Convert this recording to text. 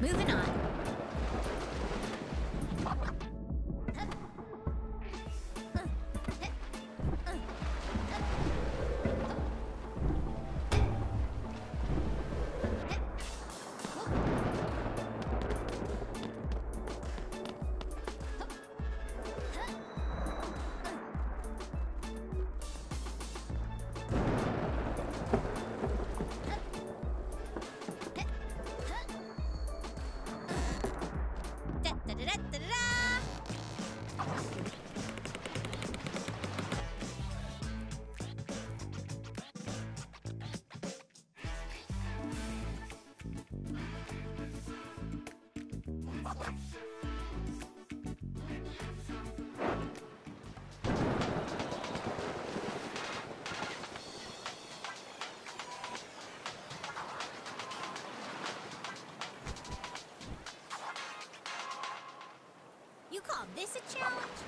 Moving on. Call this a challenge?